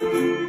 Merry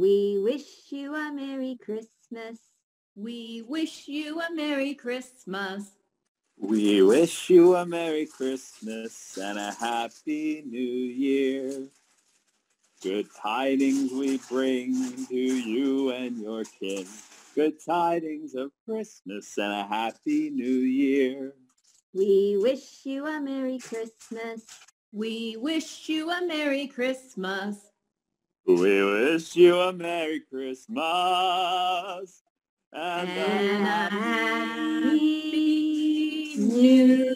We wish you a Merry Christmas. We wish you a Merry Christmas. We wish you a Merry Christmas and a Happy New Year. Good tidings we bring to you and your kin. Good tidings of Christmas and a Happy New Year. We wish you a Merry Christmas. We wish you a Merry Christmas. We wish you a Merry Christmas and, And a Happy New Year.